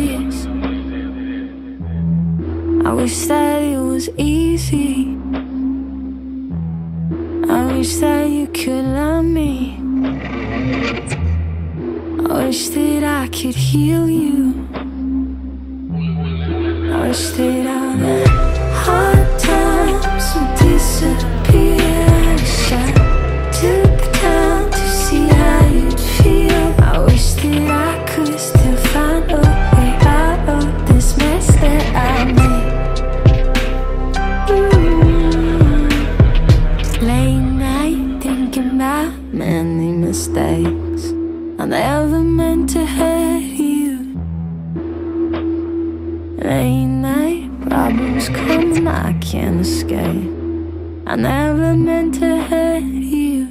fears. I wish that it was easy. I wish that you could love me. I wish that I could heal you. I wish that I. night thinking many mistakes. I never meant to hurt you. Late night problems come, and I can't escape. I never meant to hurt you.